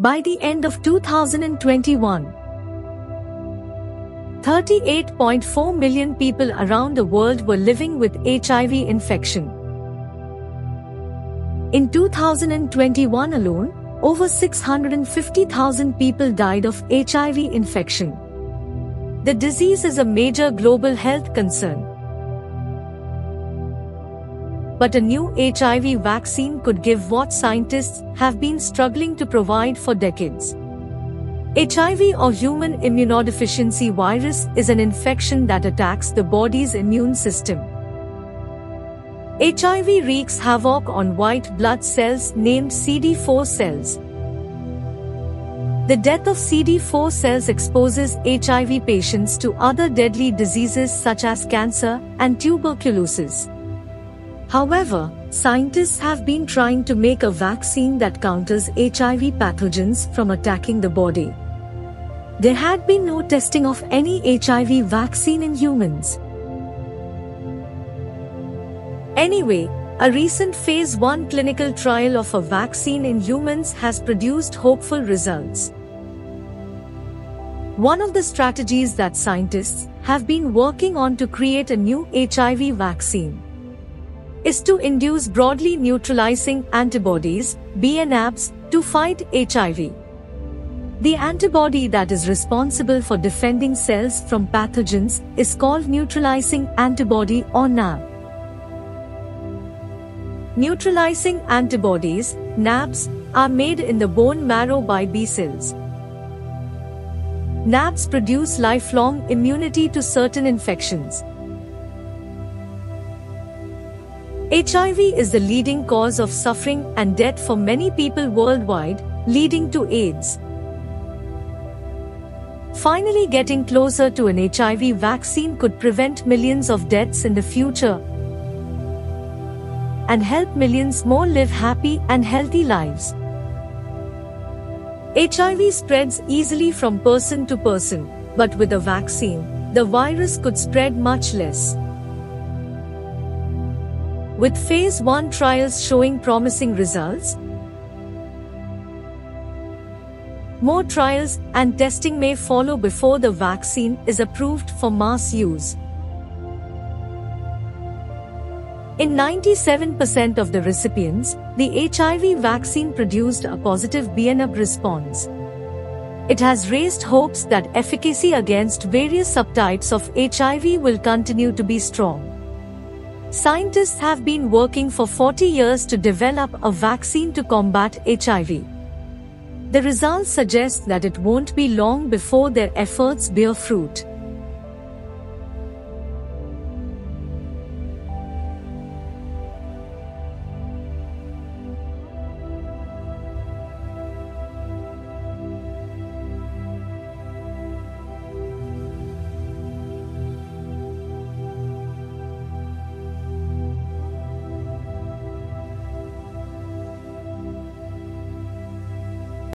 By the end of 2021, 38.4 million people around the world were living with HIV infection. In 2021 alone, over 650,000 people died of HIV infection. The disease is a major global health concern. But a new HIV vaccine could give what scientists have been struggling to provide for decades. HIV or human immunodeficiency virus is an infection that attacks the body's immune system. HIV wreaks havoc on white blood cells named CD4 cells. The death of CD4 cells exposes HIV patients to other deadly diseases such as cancer and tuberculosis. However, scientists have been trying to make a vaccine that counters HIV pathogens from attacking the body. There had been no testing of any HIV vaccine in humans. Anyway, a recent phase 1 clinical trial of a vaccine in humans has produced hopeful results. One of the strategies that scientists have been working on to create a new HIV vaccine is to induce broadly neutralizing antibodies, BNAbs, to fight HIV. The antibody that is responsible for defending cells from pathogens is called neutralizing antibody or NAB. Neutralizing antibodies, NABs, are made in the bone marrow by B cells. NABs produce lifelong immunity to certain infections. HIV is the leading cause of suffering and death for many people worldwide, leading to AIDS. Finally, getting closer to an HIV vaccine could prevent millions of deaths in the future and help millions more live happy and healthy lives. HIV spreads easily from person to person, but with a vaccine, the virus could spread much less. With phase 1 trials showing promising results, more trials and testing may follow before the vaccine is approved for mass use. In 97% of the recipients, the HIV vaccine produced a positive BNAb response. It has raised hopes that efficacy against various subtypes of HIV will continue to be strong. Scientists have been working for 40 years to develop a vaccine to combat HIV. The results suggest that it won't be long before their efforts bear fruit.